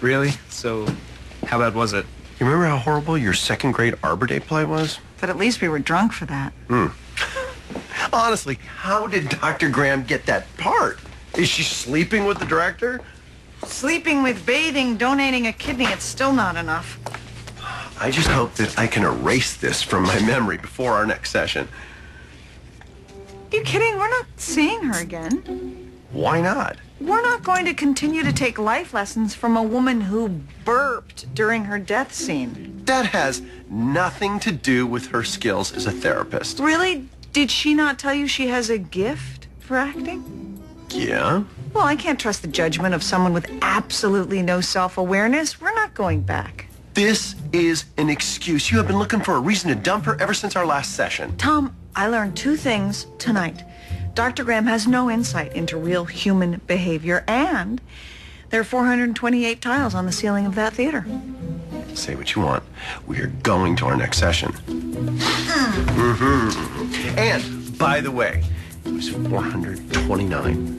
Really? So, how bad was it? You remember how horrible your second grade Arbor Day play was? But at least we were drunk for that. Hmm. Honestly, how did Dr. Graham get that part? Is she sleeping with the director? Sleeping with bathing, donating a kidney, it's still not enough. I just hope that I can erase this from my memory before our next session. You kidding? We're not seeing her again. Why not? We're not going to continue to take life lessons from a woman who burped during her death scene. That has nothing to do with her skills as a therapist. Really? Did she not tell you she has a gift for acting? Yeah? Well, I can't trust the judgment of someone with absolutely no self-awareness. We're not going back. This is an excuse. You have been looking for a reason to dump her ever since our last session. Tom, I learned two things tonight. Dr. Graham has no insight into real human behavior, and there are 428 tiles on the ceiling of that theater. Say what you want. We are going to our next session. hmm And, by the way, it was 429.